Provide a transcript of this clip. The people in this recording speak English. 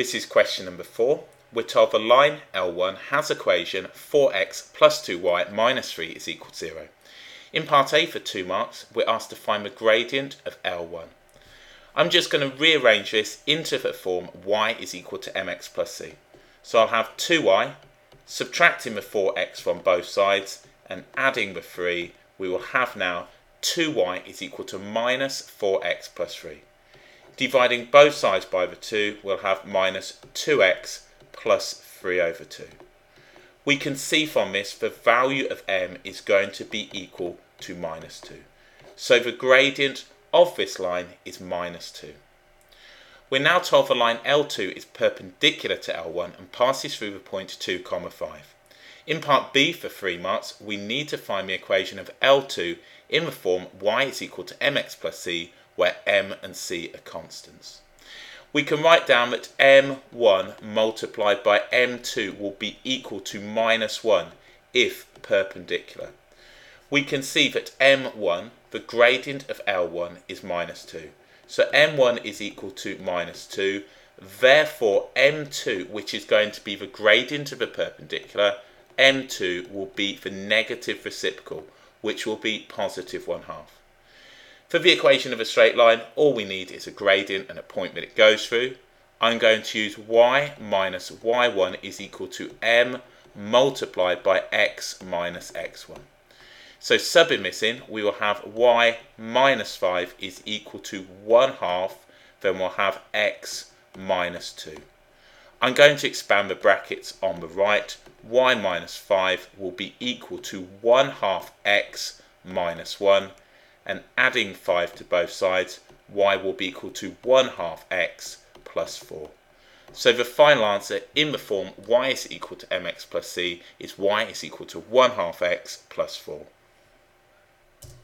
This is question number 4. We're told the line L1 has equation 4x plus 2y minus 3 is equal to 0. In part A for 2 marks, we're asked to find the gradient of L1. I'm just going to rearrange this into the form y is equal to mx plus c. So I'll have 2y, subtracting the 4x from both sides, and adding the 3, we will have now 2y is equal to minus 4x plus 3. Dividing both sides by the 2, we'll have minus 2x plus 3 over 2. We can see from this the value of m is going to be equal to minus 2. So the gradient of this line is minus 2. We're now told the line L2 is perpendicular to L1 and passes through the point 2, comma 5. In part B for 3 marks, we need to find the equation of L2 in the form y is equal to mx plus c where m and c are constants. We can write down that m1 multiplied by m2 will be equal to minus 1 if perpendicular. We can see that m1, the gradient of L1, is minus 2. So m1 is equal to minus 2. Therefore, m2, which is going to be the gradient of a perpendicular, m2 will be the negative reciprocal, which will be positive 1 half. For the equation of a straight line, all we need is a gradient and a point that it goes through. I'm going to use y minus y1 is equal to m multiplied by x minus x1. So subbing this in, we will have y minus 5 is equal to 1 half, then we'll have x minus 2. I'm going to expand the brackets on the right. y minus 5 will be equal to 1 half x minus 1 and adding 5 to both sides, y will be equal to 1 half x plus 4. So the final answer in the form y is equal to mx plus c is y is equal to 1 half x plus 4.